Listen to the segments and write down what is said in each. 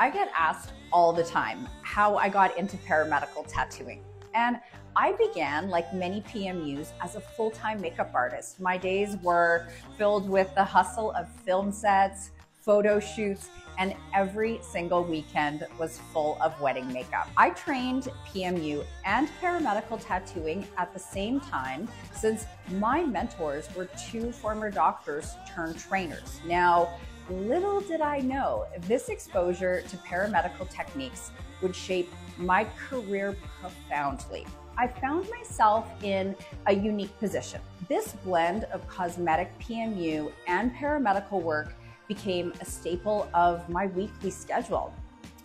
I get asked all the time how I got into paramedical tattooing. And I began, like many PMUs, as a full time makeup artist. My days were filled with the hustle of film sets, photo shoots, and every single weekend was full of wedding makeup. I trained PMU and paramedical tattooing at the same time since my mentors were two former doctors turned trainers. Now, Little did I know this exposure to paramedical techniques would shape my career profoundly. I found myself in a unique position. This blend of cosmetic PMU and paramedical work became a staple of my weekly schedule.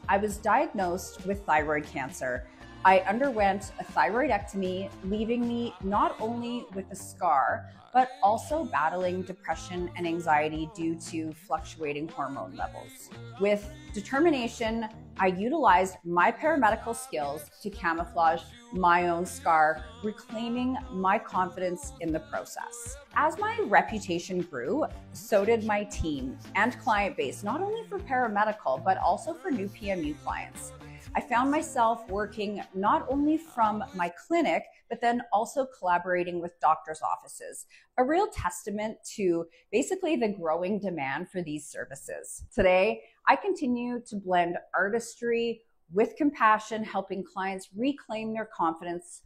I was diagnosed with thyroid cancer. I underwent a thyroidectomy, leaving me not only with a scar, but also battling depression and anxiety due to fluctuating hormone levels. With determination, I utilized my paramedical skills to camouflage my own scar, reclaiming my confidence in the process. As my reputation grew, so did my team and client base, not only for paramedical, but also for new PMU clients. I found myself working not only from my clinic, but then also collaborating with doctors' offices, a real testament to basically the growing demand for these services. Today, I continue to blend artistry with compassion, helping clients reclaim their confidence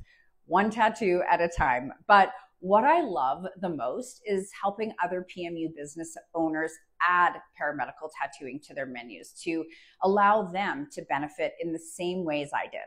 one tattoo at a time. But what I love the most is helping other PMU business owners add paramedical tattooing to their menus to allow them to benefit in the same ways I did.